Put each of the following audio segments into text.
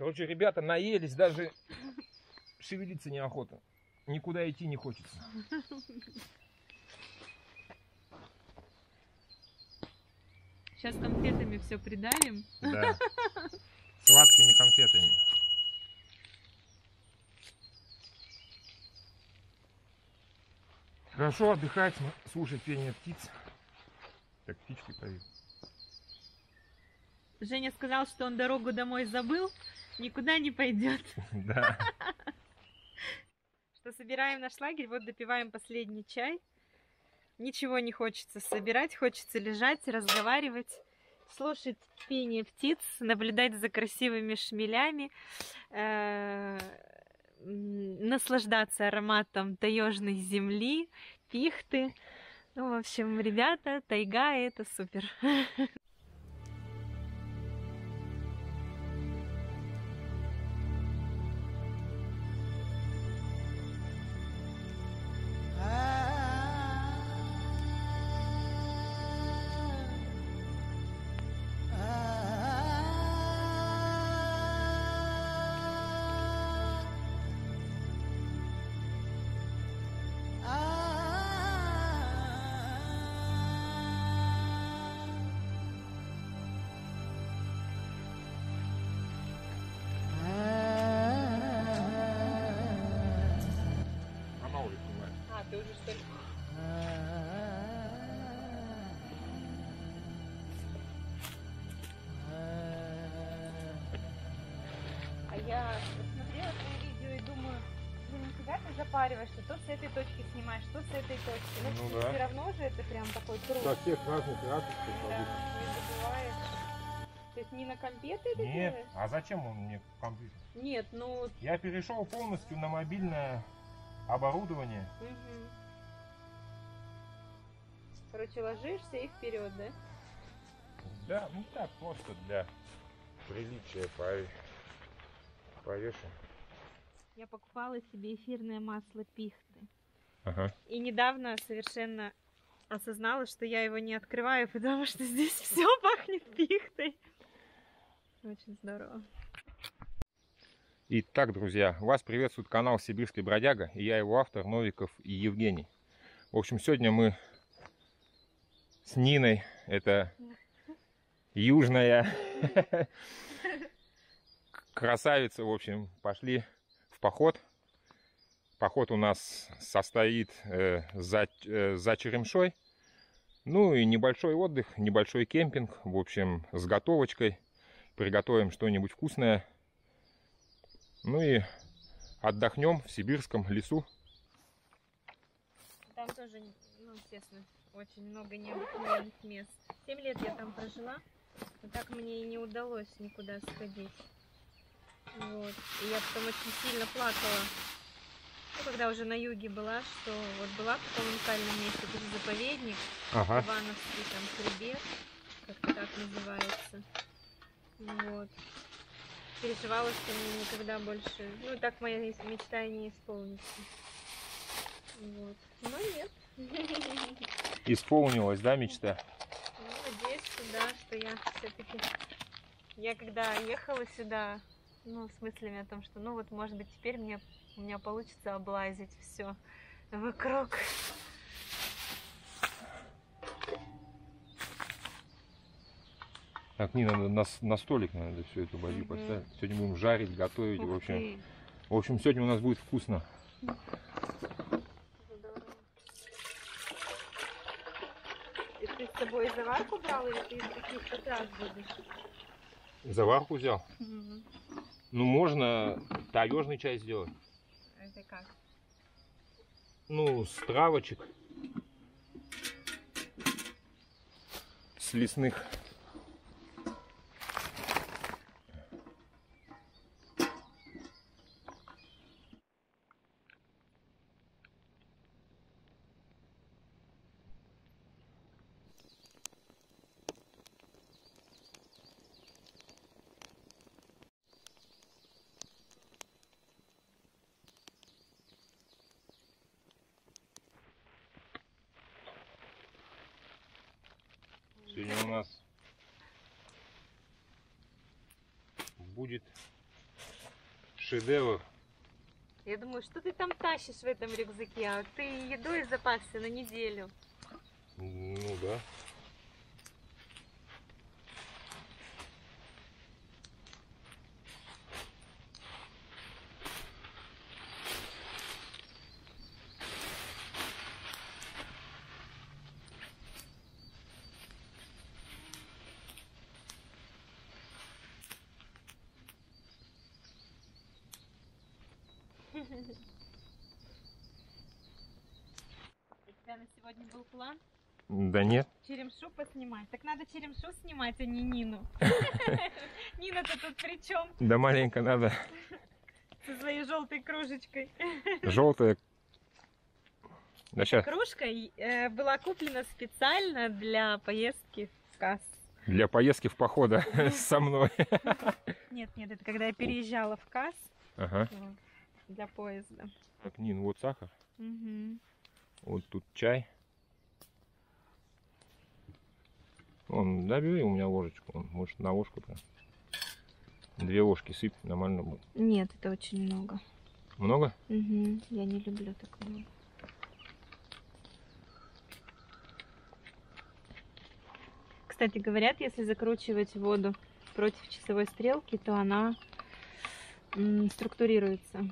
Короче, ребята наелись, даже шевелиться неохота. Никуда идти не хочется. Сейчас конфетами все придавим. Да. Сладкими конфетами. Хорошо отдыхать, слушать пение птиц. Так, птички поют. Женя сказал, что он дорогу домой забыл, никуда не пойдет. Да. Что собираем наш лагерь, вот допиваем последний чай. Ничего не хочется собирать, хочется лежать, разговаривать, слушать пение птиц, наблюдать за красивыми шмелями, э, наслаждаться ароматом таежной земли, пихты. Ну, в общем, ребята, тайга это супер. ты уже что ли? А я смотрела твои видео и думаю, блин, нифига ты запариваешься, то с этой точки снимаешь, то с этой точки. Ну, Ну да. все равно же это прям такой труд. Со всех разных ракурсов. Да, не забываешь. То есть не на компе ты это Нет, делаешь? а зачем он мне компьютер? Нет, ну... Я перешел полностью на мобильное оборудование. мгм. Короче, ложишься и вперед, да? Да, ну так, просто для приличия пове- повешу. Я покупала себе эфирное масло пихты. Ага. И недавно совершенно осознала, что я его не открываю, потому что здесь все пахнет пихтой. Очень здорово. Итак, друзья, вас приветствует канал Сибирский Бродяга, и я его автор Новиков и Евгений. В общем, сегодня мы с Ниной, это южная красавица, в общем, пошли в поход. Поход у нас состоит э, за, э, за Черемшой. Ну и небольшой отдых, небольшой кемпинг, в общем, с готовочкой. Приготовим что-нибудь вкусное. Ну и отдохнем в сибирском лесу. Там тоже, ну, естественно, очень много необыкновенных мест. Семь лет я там прожила, но так мне и не удалось никуда сходить. Вот. И я потом очень сильно плакала. Ну, когда уже на юге была, что вот была в таком уникальном месте, это же заповедник, Ага. Ивановский там хребет, как так называется. Вот. Переживала, что мне никогда больше, ну так моя мечта не исполнится. Вот. Но нет. Исполнилась, да, мечта? Ну, надеюсь, что да, что я все-таки... Я когда ехала сюда, ну, с мыслями о том, что, ну, вот, может быть, теперь мне, у меня получится облазить все вокруг. Так, не, надо на, на столик надо все это бадью поставить. Сегодня будем жарить, готовить, в Ух общем. ты. В общем, сегодня у нас будет вкусно. И ты с собой заварку брал или ты из каких-то трав будешь? Заварку взял. Ну, можно таежный чай сделать. Это как? Ну, с травочек. С лесных. Сегодня у нас будет шедевр. Я думаю, что ты там тащишь в этом рюкзаке? А ты едой запасся на неделю. Ну да. У тебя на план Да нет. черемшу поснимать. Так надо черемшу снимать, а не Нину. Нина-то тут при чем? Да маленько надо. Со своей желтой кружечкой. Желтая. Да сейчас Кружка э, была куплена специально для поездки в Касс. для поездки в похода со мной. Нет, нет, это когда я переезжала в Касс Ага. для поезда. Так, Нин, вот сахар. Мгм. Вот тут чай. Он, добери у меня ложечку. Он, может, на ложку прям. Две ложки сыпь, нормально будет. Нет, это очень много. Много? Мгм, Я не люблю так много. Кстати, говорят, если закручивать воду против часовой стрелки, то она структурируется.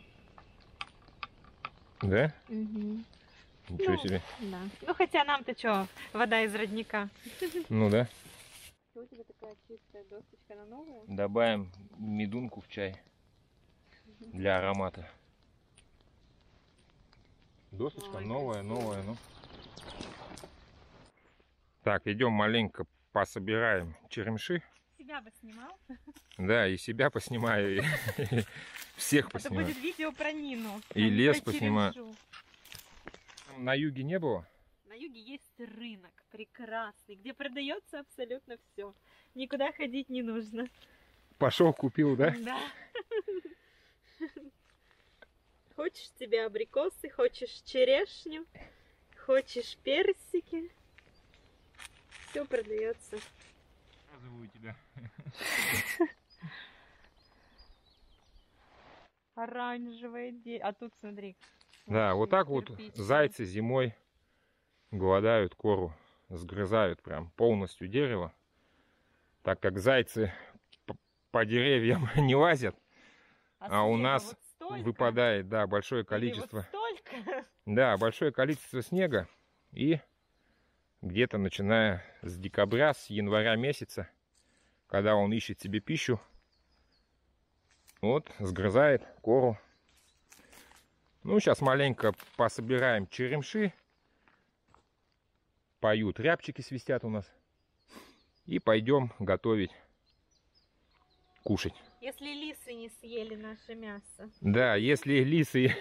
Да? Мгм. Ничего Ну. себе. Да. Ну хотя нам-то что, вода из родника. Ну да. У тебя такая чистая досточка на новую? Добавим медунку в чай для аромата. Досточка Ой, новая, новая, ну. Так, идем маленько пособираем черемши. Себя бы снимал. Да, и себя поснимаю, и всех Это поснимаю. будет видео про Нину. И лес поснимаю. На юге не было? На юге есть рынок прекрасный, где продается абсолютно все. Никуда ходить не нужно. Пошел, купил, да? Да. Хочешь тебе абрикосы, хочешь черешню, хочешь персики. Все продается. Показываю тебя. Оранжевое дерево. А тут смотри. Да, вот так вот зайцы зимой голодают кору, сгрызают прям полностью дерево. Так как зайцы по деревьям не лазят, а у снега нас вот столько. выпадает, да, большое вот количество. столько. Да, большое количество снега. И где-то начиная с декабря, с января месяца, когда он ищет себе пищу, вот, сгрызает кору. Ну, сейчас маленько пособираем черемши. Поют, рябчики свистят у нас. И пойдем готовить, кушать. Если лисы не съели наше мясо. Да, если лисы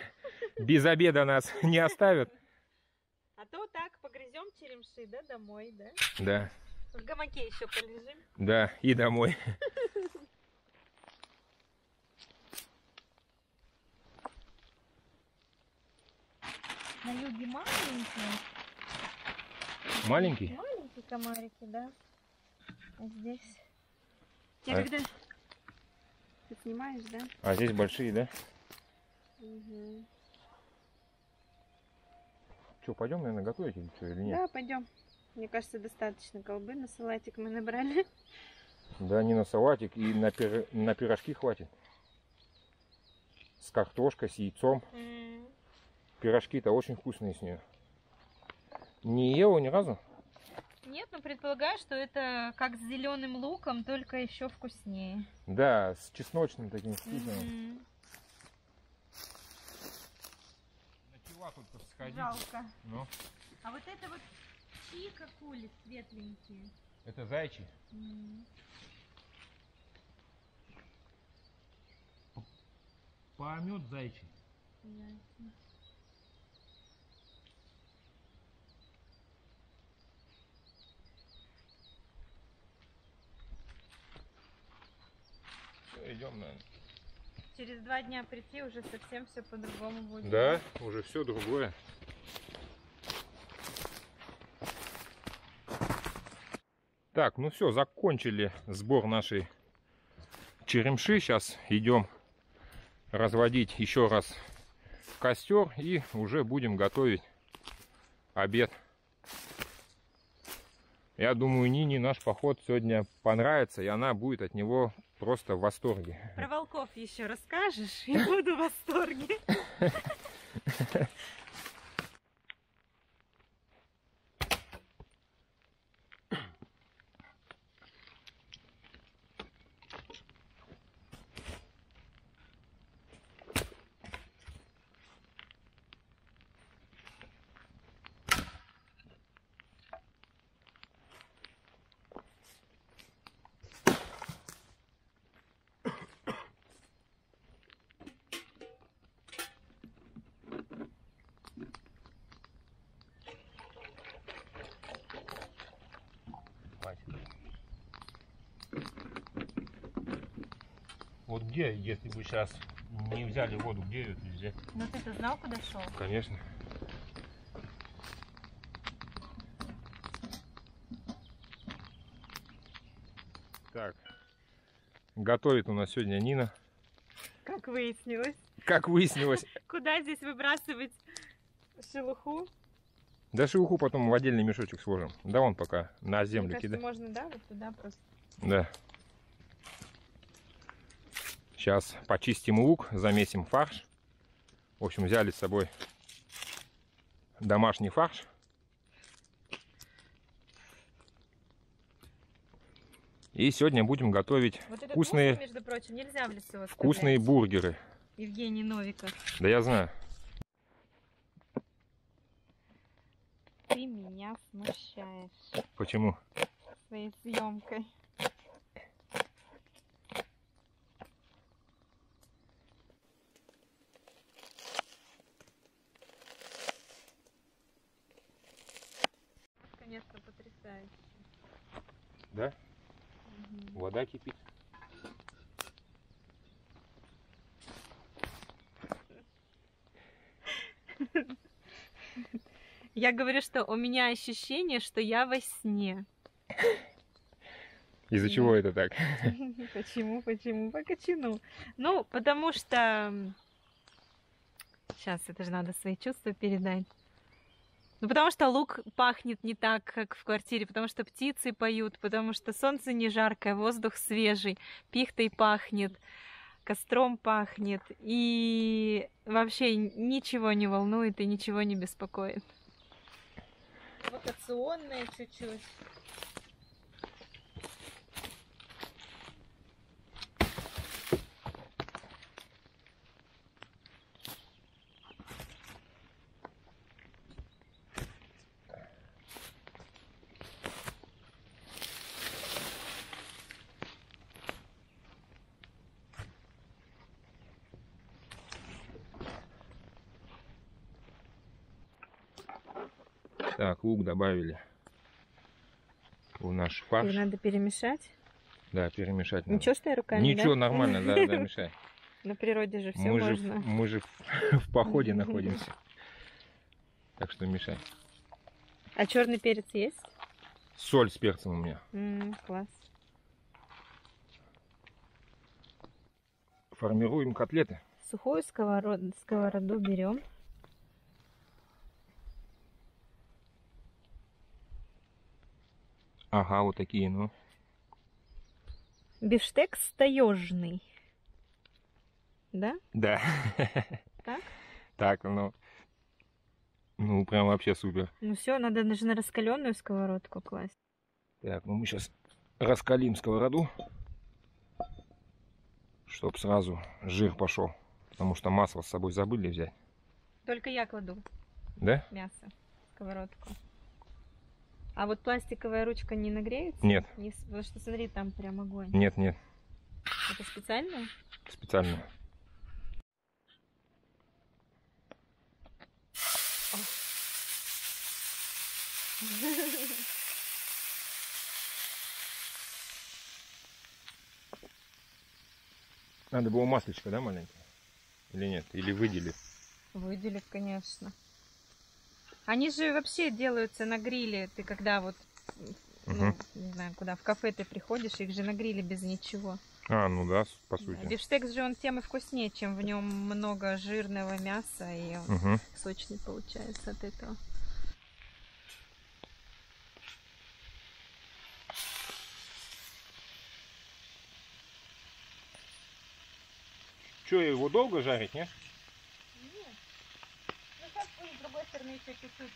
без обеда нас не оставят, А то так погрызем черемши, да, домой, да? да, В гамаке еще полежим. да, и домой. На юге маленькие. Маленький? Маленькие комарики, да. А здесь. А- Тебе когда... Ты снимаешь, да? А здесь большие, да? Угу. Что, пойдем, наверное, готовить или что, или нет? Да, пойдем. Мне кажется, достаточно колбы на салатик мы набрали. Да, не на салатик, и на, пир- на пирожки хватит. С картошкой, с яйцом. Пирожки-то очень вкусные с нее. Не ела ни разу? Нет, но предполагаю, что это как с зеленым луком, только еще вкуснее. Да, с чесночным таким вкусом. Мгм. Начала только сходить. Жалко. Ну, А вот это вот чика кули светленькие. это зайчи. М. Помет зайчий. Ясно. Наверное. Через два дня прийти уже совсем все по-другому будет. Да, уже все другое. Так, ну все, закончили сбор нашей черемши. Сейчас идем разводить еще раз костер и уже будем готовить обед. Я думаю, Нине наш поход сегодня понравится, и она будет от него просто в восторге. Про волков еще расскажешь, и буду в восторге. Вот где, если бы сейчас не взяли воду, где ее взять? Ну ты-то знал, куда шел? Конечно. Так, готовит у нас сегодня Нина. Как выяснилось. Как выяснилось, Куда здесь выбрасывать шелуху? да шелуху потом в отдельный мешочек сложим. Да вон пока на землю кидай. можно, да, вот туда просто. Да. Сейчас почистим лук, замесим фарш. В общем, взяли с собой домашний фарш. И сегодня будем готовить Вот Вкусные- ужин, между прочим, нельзя в лесу вкусные бургеры. Евгений Новиков. Да я знаю. Ты меня смущаешь Почему? своей съемкой. Конечно, потрясающе. Да? Мгм. Вода кипит. Я говорю, что у меня ощущение, что я во сне. Из-за чего это так? Почему, почему? По качану. Ну, потому что... Сейчас, это же надо свои чувства передать. Ну, потому что лук пахнет не так, как в квартире, потому что птицы поют, потому что солнце не жаркое, воздух свежий, пихтой пахнет, костром пахнет, и вообще ничего не волнует и ничего не беспокоит. Вакационное чуть-чуть. Так, лук добавили в наш фарш. надо перемешать. Да, перемешать надо. Ничего, что я руками, Ничего, да? нормально, да, да, мешай. На природе же все мы, же, можно. в- мы же в, в походе находимся. Так что мешай. А черный перец есть? Соль с перцем у меня. М, класс. Формируем котлеты. Сухую сковороду, сковороду берем. Ага, вот такие, ну. Бифштекс таежный. Да? Да. Так? Так, ну. Ну, прям вообще супер. Ну все, надо даже на раскаленную сковородку класть. Так, ну мы сейчас раскалим сковороду, чтоб сразу жир пошел. Потому что масло с собой забыли взять. Только я кладу Да? мясо в сковородку. А вот пластиковая ручка не нагреется? Нет, Не Потому что смотри, там прям огонь. нет, нет. Это специально? Специально. Надо было маслечко, да, маленькое? Или нет? Или выделив? Выделив, конечно. Они же вообще делаются на гриле. Ты когда вот, ну, не знаю, куда в кафе ты приходишь, их же на гриле без ничего. А, ну да, по Да, сути. Бифштекс же он тем и вкуснее, чем в нем много жирного мяса, и он Угу. сочный получается от этого. Че, его долго жарить, не? Нет. Ну сейчас с другой стороны еще чуть-чуть.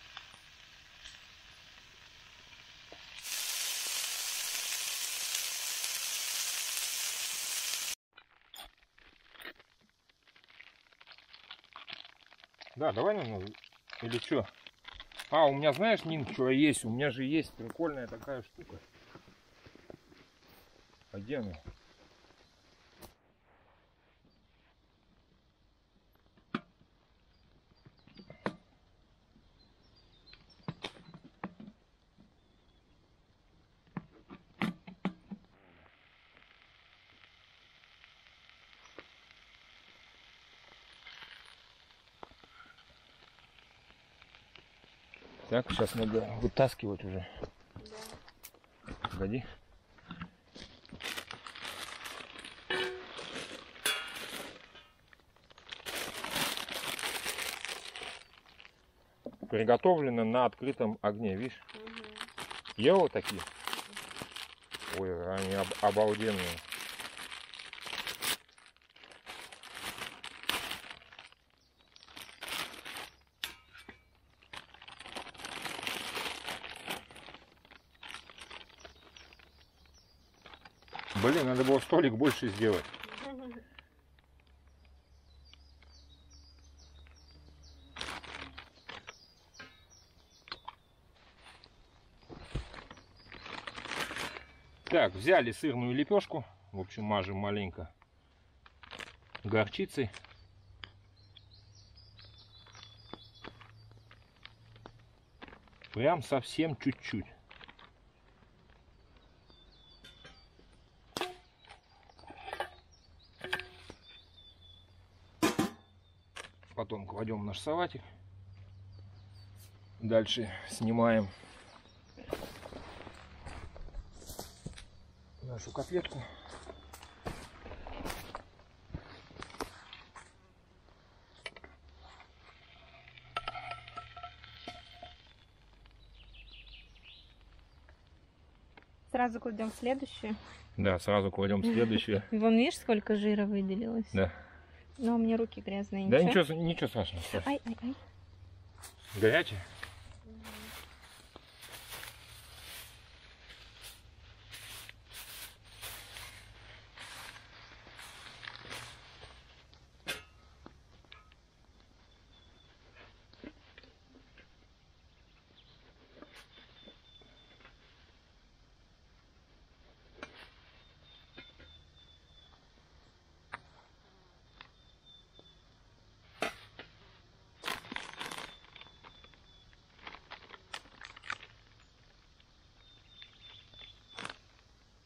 Да, давай, наверное, или что? А, у меня, знаешь, Нин, что есть? У меня же есть прикольная такая штука. А где она? Так, сейчас надо вытаскивать уже. Погоди. Приготовлено на открытом огне, видишь? Ела такие? Ой, они об- обалденные. Блин, надо было столик больше сделать. Так, взяли сырную лепешку. В общем, мажем маленько горчицей. Прям совсем чуть-чуть. Потом кладем наш салатик. Дальше снимаем нашу котлетку. Сразу кладем следующую. Да, сразу кладем следующее. Вон видишь, сколько жира выделилось? Да. Но у меня руки грязные. Да ничего, ничего страшного. Ай, ай, ай. Горячее?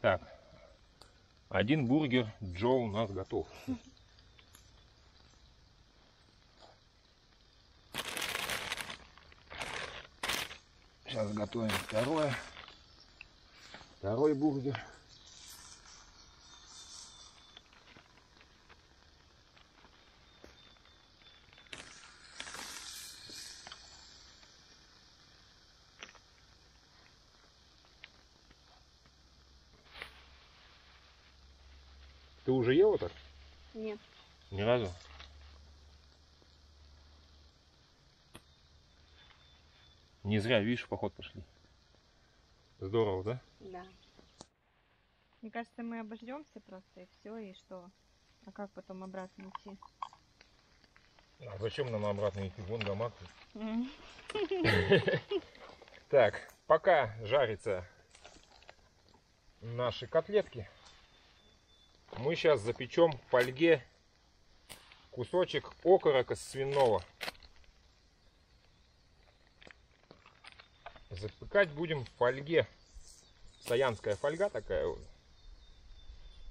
Так. Один бургер Джо у нас готов. Сейчас готовим второе. Второй бургер. Ты уже ел так? Нет. Ни разу? Не зря, видишь, в поход пошли. Здорово, да? Да. Мне кажется, мы обождемся просто и все, и что? А как потом обратно идти? А зачем нам обратно идти? Вон гамак. Так, пока жарятся наши котлетки, мы сейчас запечем в фольге кусочек окорока свиного. Запекать будем в фольге. Стоянская фольга такая вот.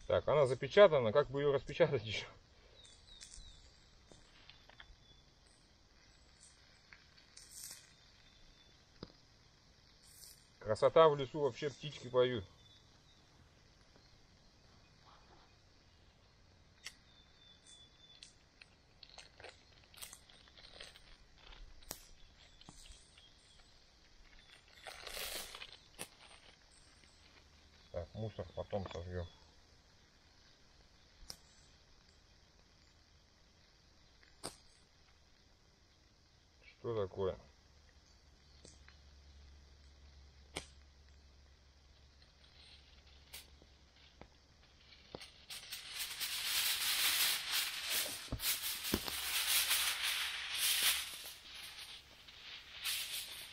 Так, она запечатана, как бы ее распечатать еще? Красота в лесу, вообще птички поют. мусор потом сожгем. Что такое?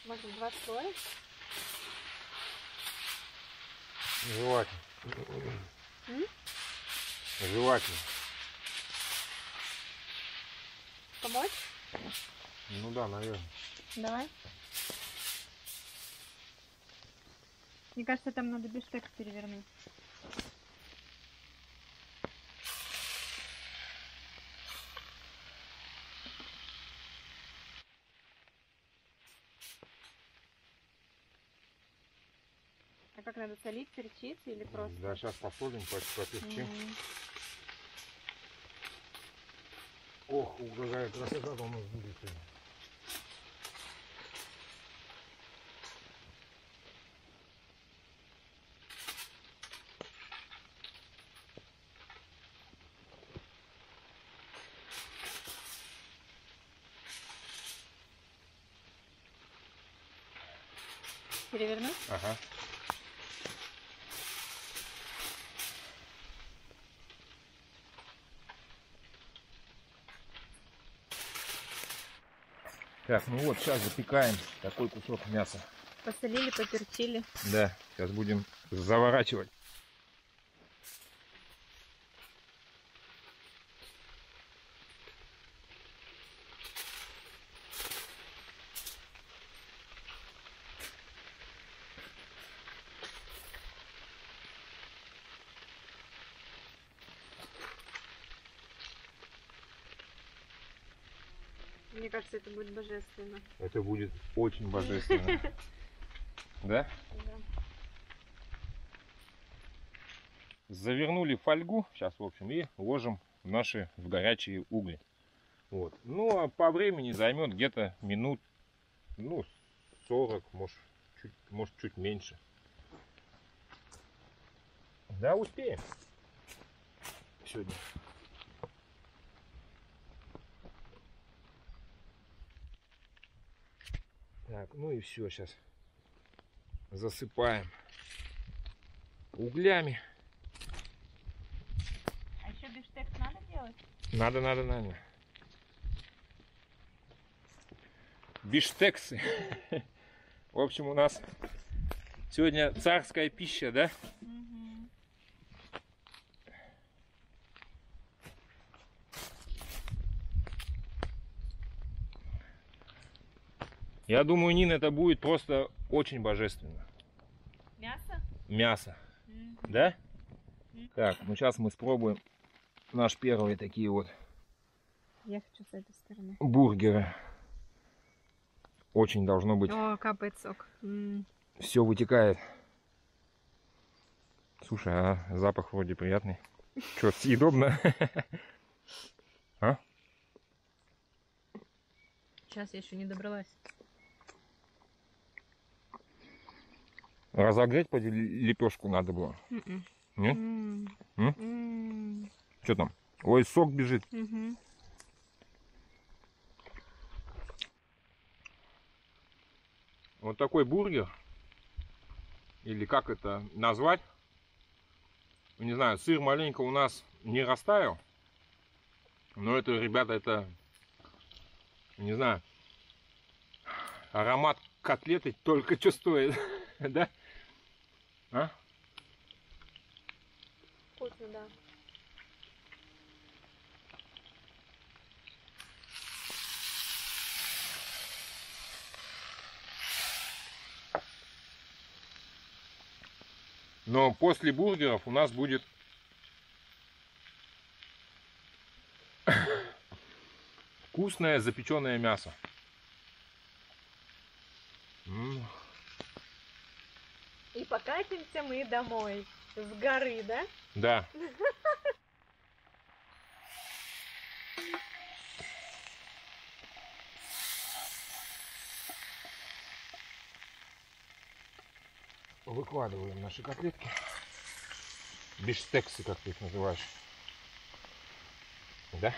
Может, два слоя? Желательно. М? Желательно. Помочь? Ну да, наверное. Давай. Мне кажется, там надо бифштекс перевернуть. А как надо солить, перчить или просто? Да, сейчас посолим, по- поперчим. М. Ох, какая красота у нас будет. Перевернуть? Ага. Так, ну вот, сейчас запекаем такой кусок мяса. Посолили, поперчили. Да, сейчас будем заворачивать. Кажется, это будет божественно. Это будет очень божественно. Да? Да. Завернули фольгу, сейчас, в общем, и ложим наши в горячие угли. Вот. Ну, а по времени займет где-то минут, ну, 40, может, чуть, может, чуть меньше. Да, успеем. Сегодня. Так, ну и все, сейчас засыпаем углями. А еще бифштекс надо делать? Надо, надо, надо. Биштексы. В общем, у нас сегодня царская пища, да? Угу. Я думаю, Нина, это будет просто очень божественно. Мясо? Мясо, Мгм. да? Мгм. Так, ну сейчас мы спробуем наш первые такие вот Я хочу с этой стороны. бургеры. Очень должно быть. О, капает сок. М. Все вытекает. Слушай, а запах вроде приятный. Что, съедобно? Сейчас я еще не добралась. Разогреть поди лепешку надо было. Мгм. Нет? М. М? М. Что там? Ой, сок бежит. Мгм. Вот такой бургер. Или как это назвать? Не знаю, сыр маленько у нас не растаял. Но это, ребята, это, не знаю, аромат котлеты только что стоит. Да? А? Вкусно, да. Но после бургеров у нас будет вкусное запеченное мясо. Покатимся мы домой. С горы, да? Да. Выкладываем наши котлетки. Биштексы, как ты их называешь. Да?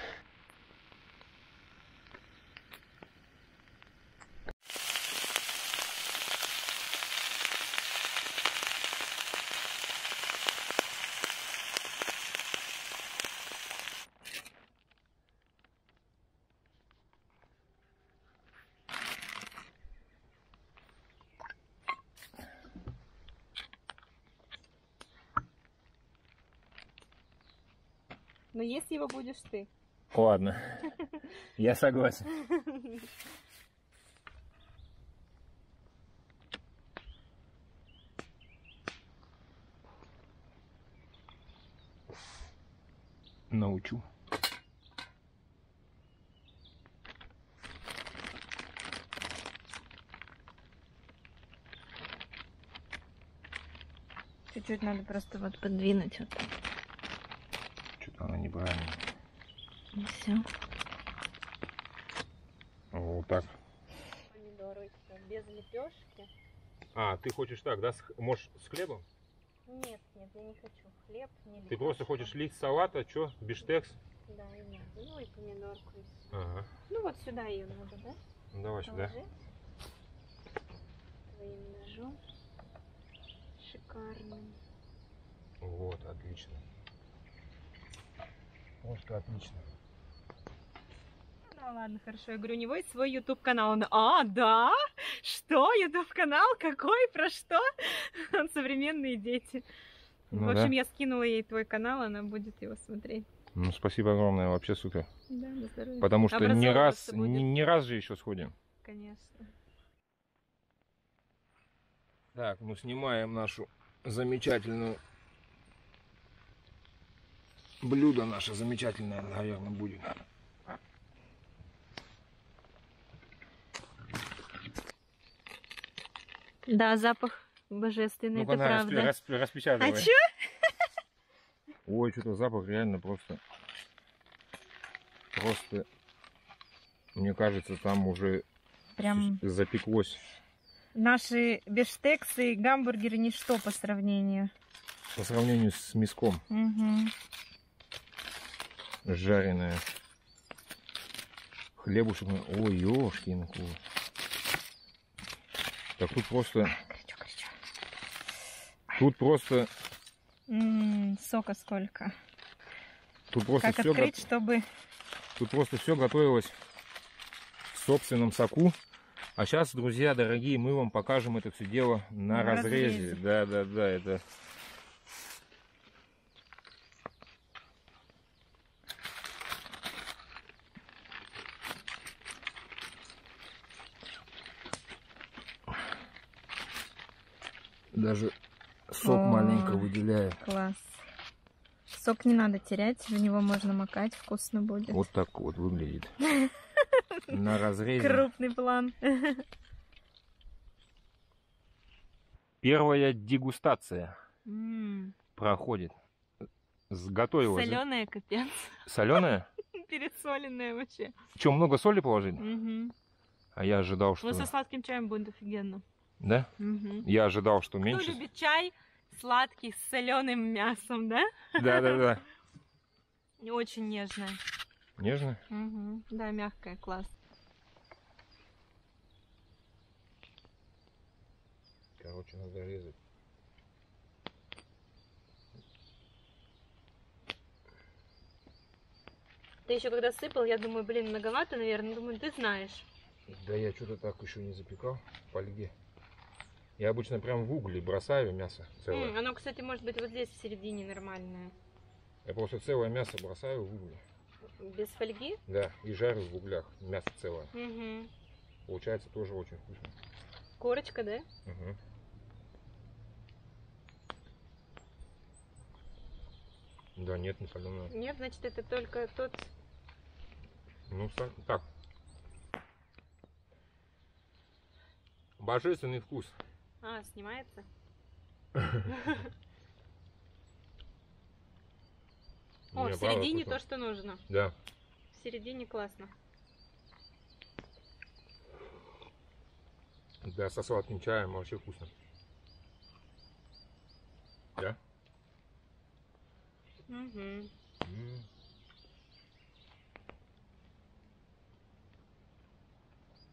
Но есть его будешь ты. Ладно, я согласен. Научу. Чуть-чуть надо просто вот подвинуть вот так. Что-то она неправильно. И все. Вот так. Помидоры без лепешки. А, ты хочешь так, да? Можешь с хлебом? Нет, нет, я не хочу хлеб, не Ты просто хочешь лить салата, что? Биштекс? Да, и нет. Ну и помидорку и все. Ага. Ну вот сюда ее надо, да? Ну, давай сюда. Положить. Твоим ножом. Шикарным. Вот, отлично. Просто отлично. Ну ладно, хорошо. Я говорю, у него есть свой YouTube канал. Он, а, да? Что? YouTube канал? Какой? Про что? Он современные дети. Ну В общем, да. я скинула ей твой канал, она будет его смотреть. Ну, спасибо огромное, вообще супер. Да, на здоровье. Потому что не раз, не, не раз же еще сходим. Конечно. Так, ну снимаем нашу замечательную блюдо наше замечательное, наверное, будет. Да, запах божественный, Ну-ка, это правда. распи- распи- распечатывай. А чё? Ой, что-то запах реально просто... Просто... Мне кажется, там уже Прям запеклось наши бифштексы и гамбургеры ничто по сравнению. по сравнению с мяском Мгм. жареное. Хлебушек. Ой, ёшкин кот. Так тут просто... Горячо, горячо. Тут просто... М, сока сколько. Тут просто как все открыть, чтобы... Тут просто все готовилось в собственном соку. А сейчас, друзья дорогие, мы вам покажем это все дело на, На разрезе. разрезе. Да, да, да, это. Даже сок О. маленько выделяю. Класс. Сок не надо терять, в него можно макать, вкусно будет. Вот так вот выглядит. На разрезе. Крупный план. Первая дегустация М, проходит. Сготовилась. Соленая капец. Соленая? Пересоленная вообще. Че, много соли положили? Мгм. А я ожидал, что... Ну, со сладким чаем будет офигенно. Да? Мгм. Я ожидал, что Кто меньше. любит чай сладкий с соленым мясом, да? Да, да, да. И Очень нежная. Нежно? Мгм. Да, мягкая, класс. Короче, надо резать. Ты еще когда сыпал, я думаю, блин, многовато, наверное. Думаю, ты знаешь. Да я что-то так еще не запекал по льде. Я обычно прям в угли бросаю мясо целое. М, оно, кстати, может быть вот здесь в середине нормальное. Я просто целое мясо бросаю в угли. Без фольги? Да, и жарю в углях мясо целое. Угу. Получается тоже очень вкусно. Корочка, да? Мгм. Да, нет, не соленая. Нет, значит, это только тот... Ну, так. Божественный вкус. А, снимается? О, в середине то, что нужно. Да. В середине классно. Да, со сладким чаем вообще вкусно. Да? Угу.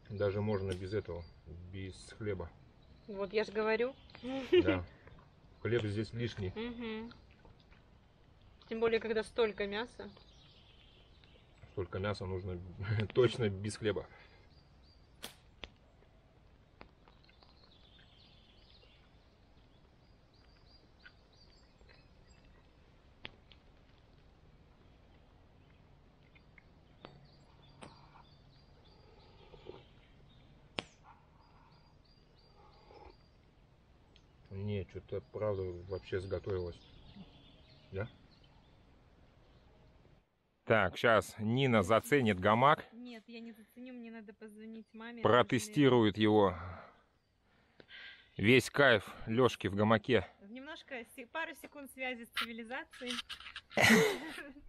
Даже можно без этого, без хлеба. Вот я же говорю. Да. Хлеб здесь лишний. Угу. Тем более, когда столько мяса. Столько мяса нужно точно без хлеба. Нет, что-то правда вообще сготовилось. Да? Так, сейчас Нина заценит гамак, Нет, я не заценю, мне надо позвонить маме. протестирует его. Весь кайф Лёшки в гамаке. Немножко, пару секунд связи с цивилизацией.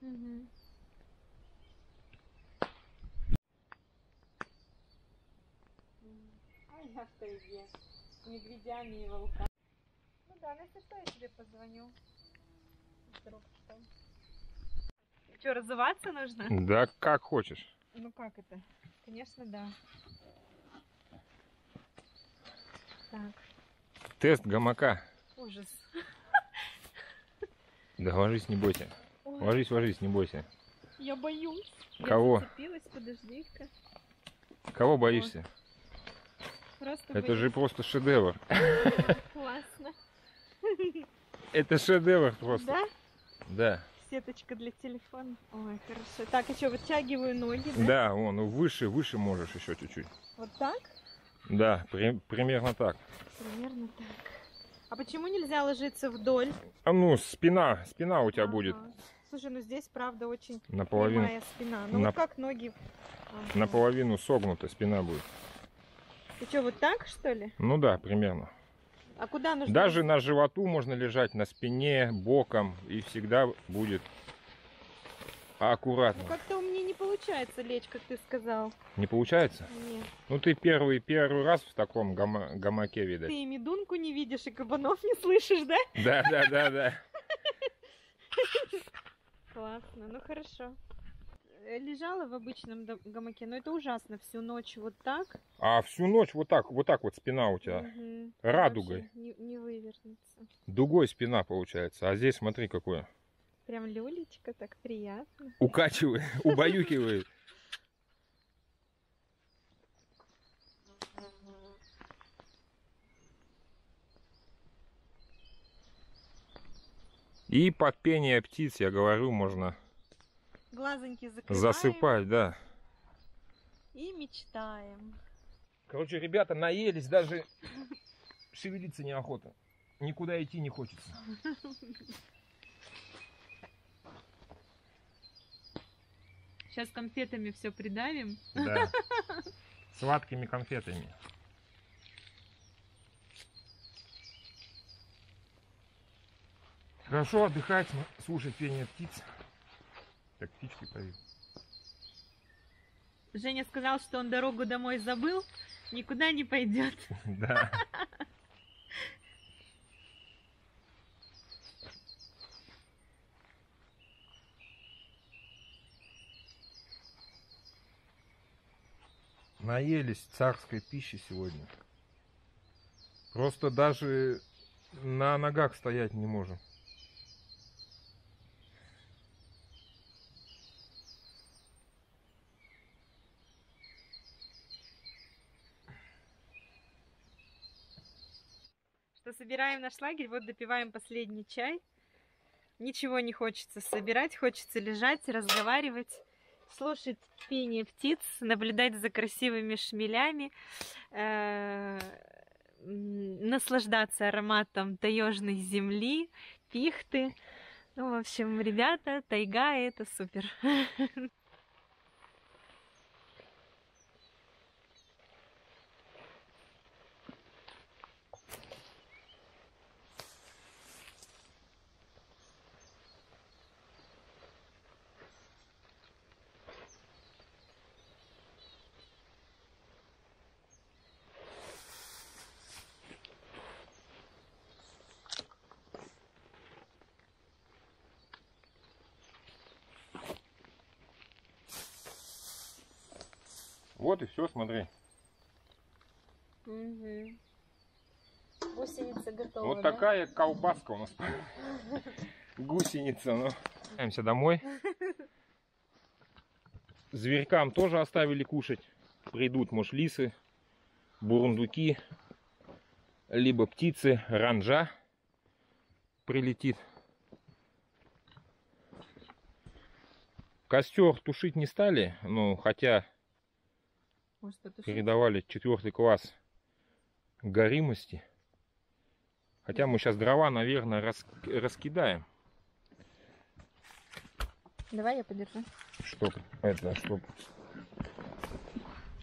Мгм. М, А я в тайге. С медведями и волками. Ну да, ну если что, я тебе позвоню. Вдруг что. Что, разуваться нужно? Да как хочешь. Ну как это? Конечно, да. Так, Тест гамака. ужас. Да ложись, не бойся. Ой, Ложись, ложись, не бойся. я боюсь. Кого? Я подожди-ка. Кого боишься? Просто Это боюсь. же просто шедевр. Классно. Это шедевр просто. Да? Да. Сеточка для телефона. Ой, хорошо. Так, а что, вытягиваю ноги, да? Да, вон, ну выше, выше можешь еще чуть-чуть. Вот так? Да, при- примерно так. Примерно так. А почему нельзя ложиться вдоль? А ну, спина, спина у тебя будет Ага. Слушай, ну здесь, правда, очень наполовину, прямая спина. Ну на- вот как ноги... Ага. наполовину согнута спина будет. Ты что, вот так, что ли? Ну да, примерно. А куда нужно? Даже на животу можно лежать, на спине, боком, и всегда будет Ну, аккуратно. как-то у меня не получается лечь, как ты сказал. Не получается? Нет. Ну ты первый, первый раз в таком гама- гамаке, видать. Ты и медунку не видишь, и кабанов не слышишь, да? Да, да, да, да. Классно, ну хорошо. Э, Лежала в обычном гамаке, но это ужасно. Всю ночь вот так. А всю ночь вот так, вот так вот спина у тебя. Мгм. радугой. Не, не вывернется. Дугой спина получается. А здесь смотри какое. Прям люлечка, так приятно. Укачивает, убаюкивает. И под пение птиц, я говорю, можно Глазоньки закрываем засыпать, да. и мечтаем. Короче, ребята наелись, даже шевелиться неохота. Никуда идти не хочется. Сейчас конфетами все придавим. Да. Сладкими конфетами. Хорошо отдыхать, слушать пение птиц. Так, птички поют. Женя сказал, что он дорогу домой забыл, никуда не пойдет. Да. Наелись царской пищи сегодня. Просто даже на ногах стоять не можем. Что собираем наш лагерь, вот допиваем последний чай. Ничего не хочется собирать, хочется лежать, разговаривать, слушать пение птиц, наблюдать за красивыми шмелями, э, наслаждаться ароматом таежной земли, пихты. Ну, в общем, ребята, тайга это супер. Вот и все, смотри. Гусеница готова. Вот такая колбаска у нас. Гусеница, ну. Отправляемся домой. Зверькам тоже оставили кушать. Придут, может, лисы, бурундуки, либо птицы, ранжа прилетит. Костер тушить не стали, ну, хотя Может, потушить? передавали четвертый класс горимости. Хотя мы сейчас дрова, наверное, рас... раскидаем. Давай я подержу. Чтоб это, чтоб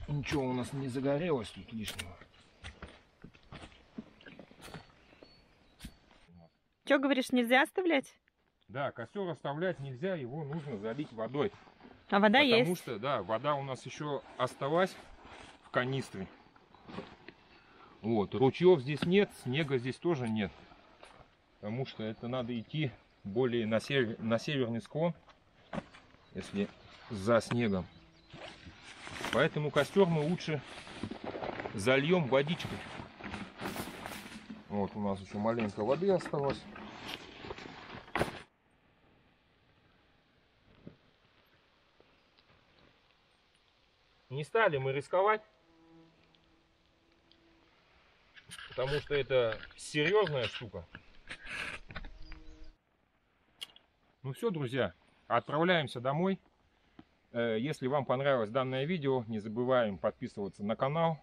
ничего у нас не загорелось тут лишнего. Что говоришь, нельзя оставлять? Да, костер оставлять нельзя, его нужно залить водой. А вода Потому есть. что, да, вода у нас еще осталась в канистре. Вот, ручьев здесь нет, снега здесь тоже нет. Потому что это надо идти более на, север, на северный склон, если за снегом. Поэтому костер мы лучше зальем водичкой. Вот у нас еще маленько воды осталось. Не стали мы рисковать. Потому что это серьезная штука. Ну все, друзья, отправляемся домой. Э, Если вам понравилось данное видео, не забываем подписываться на канал.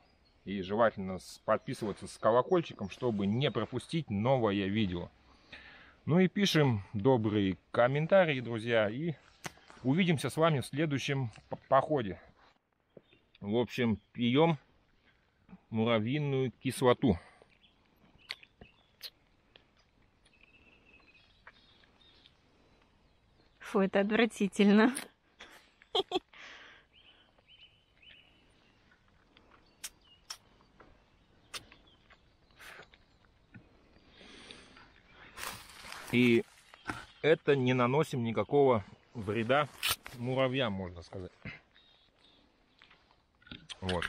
И желательно подписываться с колокольчиком, чтобы не пропустить новое видео. Ну и пишем добрые комментарии, друзья. И увидимся с вами в следующем походе. В общем, пьем муравьиную кислоту. Фу, это отвратительно. И это не наносим никакого вреда муравьям, можно сказать. Вот.